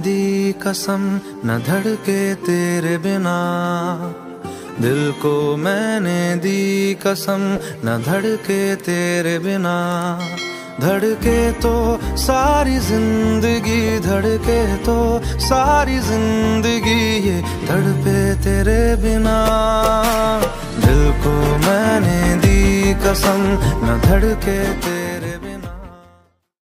दी कसम न धड़के तेरे बिना। दिल को मैंने दी कसम न धड़के तेरे बिना। धड़के तो सारी ज़िंदगी, धड़के तो सारी ज़िंदगी ये धड़पे तेरे बिना। दिल को मैंने दी कसम न धड़के तेरे